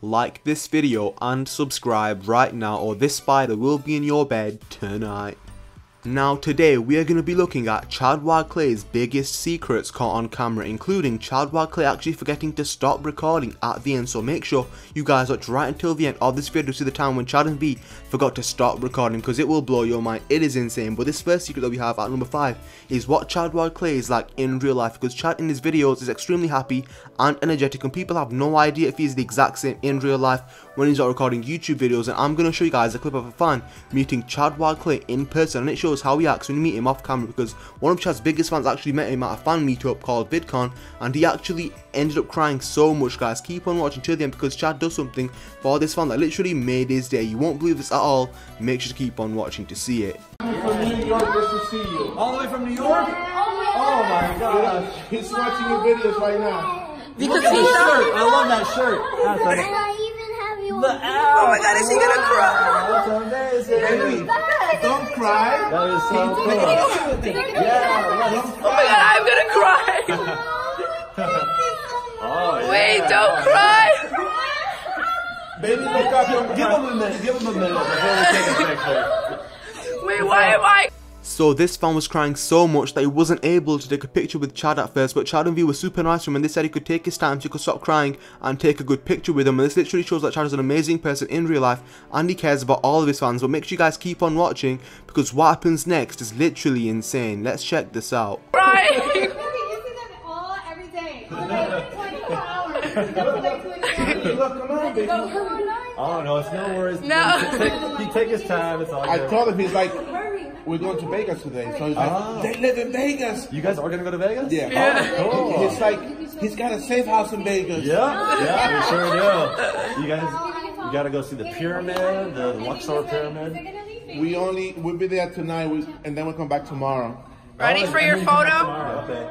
like this video and subscribe right now or this spider will be in your bed tonight. Now today we are going to be looking at Chad Wild Clay's biggest secrets caught on camera including Chad Wild Clay actually forgetting to stop recording at the end. So make sure you guys watch right until the end of this video to see the time when Chad and V forgot to stop recording because it will blow your mind, it is insane. But this first secret that we have at number 5 is what Chad Wild Clay is like in real life because Chad in his videos is extremely happy and energetic and people have no idea if he's the exact same in real life when he's not recording YouTube videos and I'm going to show you guys a clip of a fan meeting Chad Wild Clay in person and it shows how he acts when you meet him off camera because one of Chad's biggest fans actually met him at a fan meetup called VidCon and he actually ended up crying so much guys keep on watching till the end because Chad does something for this fan that literally made his day you won't believe this at all make sure to keep on watching to see it from New York just to see you. All the way from New York? Oh my gosh. He's watching your videos right now. Look at the shirt. I love that shirt. You The- Oh my god, is he gonna cry? That's Baby, amazing. don't cry. That is so cool. Yeah, Don't Oh my god, I'm gonna cry. Oh, oh Wait, don't cry. Baby, look up. Give him a minute. Give him a minute before we take a picture. Wait, why am I? So this fan was crying so much that he wasn't able to take a picture with Chad at first, but Chad and V were super nice to him and they said he could take his time so he could stop crying and take a good picture with him. And this literally shows that Chad is an amazing person in real life and he cares about all of his fans. But make sure you guys keep on watching because what happens next is literally insane. Let's check this out. Right! You see them all every day. Like 24 hours. You go to like two in the morning. Look, come on, baby. Oh no, it's no worries. No. He take, he take his time. It's all I told him he's like, we're going to Vegas today. So he's like, Ah. they live in Vegas. You guys are gonna go to Vegas? Yeah. Oh, cool. He's like, he's got a safe house in Vegas. Yeah, yeah, we sure do. You guys, you gotta go see the pyramid, the Luxor pyramid. We only, we'll be there tonight we, and then we'll come back tomorrow. Ready Oh, for and your then you come back photo? Okay.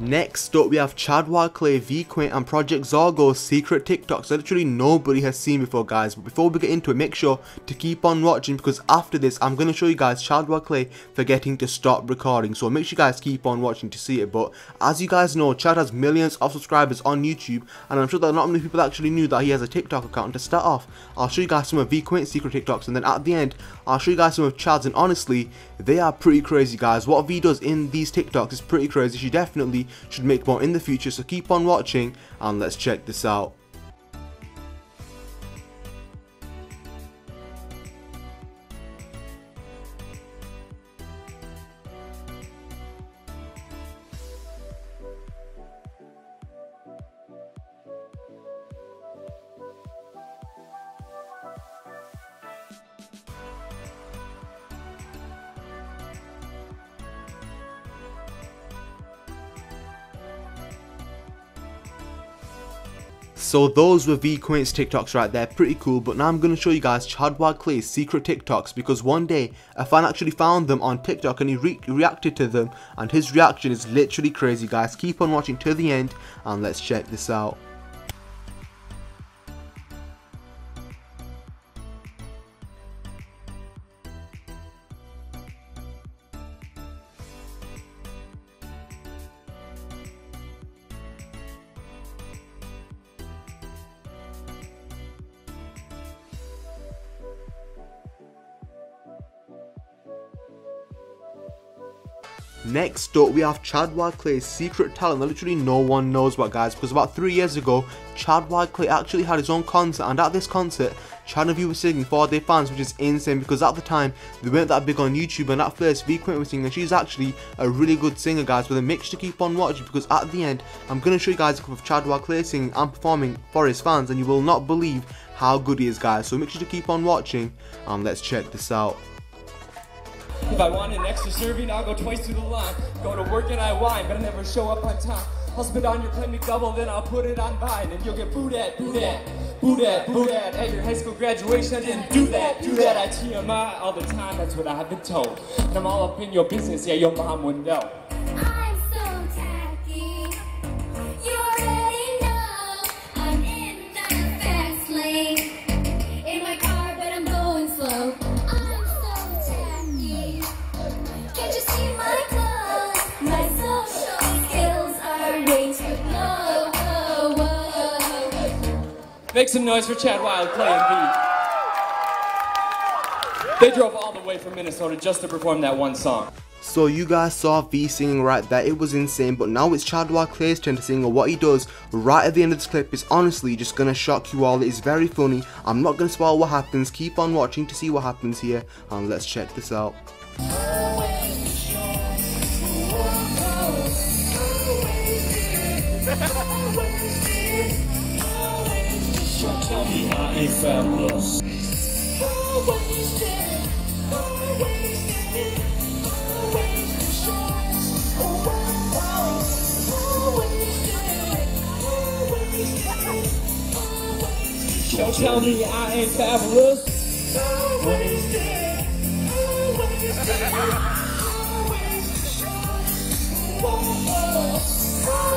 Next up we have Chad Wild Clay, Vy Qwaint and Project Zorgo's secret TikToks that literally nobody has seen before guys. But before we get into it, make sure to keep on watching because after this I'm going to show you guys Chad Wild Clay forgetting to stop recording. So make sure you guys keep on watching to see it. But as you guys know, Chad has millions of subscribers on YouTube and I'm sure that not many people actually knew that he has a TikTok account. To start off, I'll show you guys some of Vy Qwaint's secret TikToks and then at the end I'll show you guys some of Chad's and honestly they are pretty crazy guys. What V does in these TikToks is pretty crazy. She definitely should make more in the future so keep on watching and let's check this out. So those were Vy Qwaint's TikToks right there, pretty cool, but now I'm going to show you guys Chad Clay's secret TikToks because one day a fan actually found them on TikTok and he re reacted to them and his reaction is literally crazy guys. Keep on watching to the end and let's check this out. Next up, we have Chad Clay's secret talent that literally no one knows about, guys. Because about three years ago, Chad Clay actually had his own concert, and at this concert, Chad and V were singing for their fans, which is insane. Because at the time, they weren't that big on YouTube, and at first, Vy Qwaint was singing, and she's actually a really good singer, guys. Then make sure to keep on watching because at the end, I'm gonna show you guys a clip of Chad Clay singing and performing for his fans, and you will not believe how good he is, guys. So make sure to keep on watching, and let's check this out. If I want an extra serving, I'll go twice to the line. Go to work and I whine, but I never show up on time. I'll spit on your plate McDouble, then I'll put it on Vine, and you'll get booed at, booed at, booed at, booed at. At your high school graduation, I didn't do that, do that. I TMI all the time, that's what I've been told. And I'm all up in your business, yeah, your mom would know. Make some noise for Chad Wild, Clay, and V. They drove all the way from Minnesota just to perform that one song. So you guys saw V singing right there, it was insane, but now it's Chad Wild Clay's turn to sing, and what he does right at the end of this clip is honestly just gonna shock you all, it is very funny, I'm not gonna spoil what happens, keep on watching to see what happens here, and let's check this out. Don't tell me I ain't fabulous.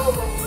Don't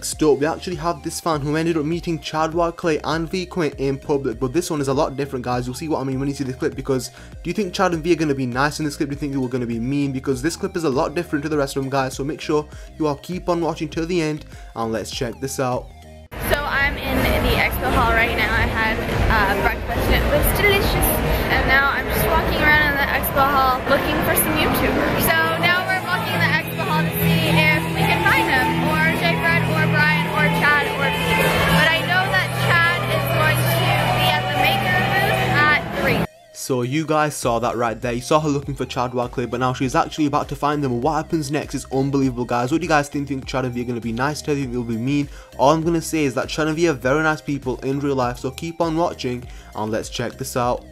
Next up, we actually have this fan who ended up meeting Chad Wild Clay and Vy Qwaint in public, but this one is a lot different guys, you'll see what I mean when you see this clip because do you think Chad and V are going to be nice in this clip, do you think they were going to be mean, because this clip is a lot different to the rest of them guys, so make sure you all keep on watching till the end and let's check this out. So I'm in the expo hall right now. I had uh, breakfast and it was delicious. And now I'm just walking around in the expo hall looking for some YouTubers. So So you guys saw that right there, you saw her looking for Chad Clay, but now she's actually about to find them. What happens next is unbelievable guys. What do you guys think? Think Chad and V are going to be nice to her? Think they'll be mean? All I'm going to say is that Chad and V are very nice people in real life, so keep on watching and let's check this out.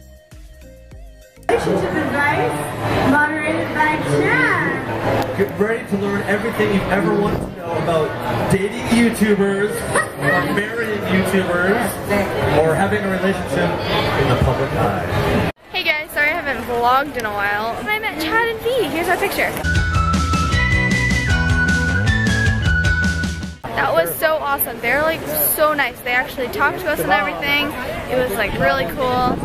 Relationship advice moderated by Chad. Get ready to learn everything you've ever wanted to know about dating YouTubers, or marrying YouTubers, or having a relationship in the public eye. Hey guys, sorry I haven't vlogged in a while. I met Chad and V. Here's our picture. That was so awesome. They're like so nice. They actually talked to us and everything. It was like really cool.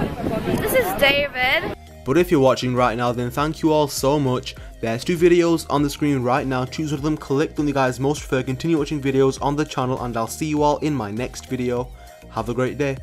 This is David. But if you're watching right now, then thank you all so much. There's two videos on the screen right now. Choose one of them, collect one you guys most prefer, continue watching videos on the channel, and I'll see you all in my next video. Have a great day.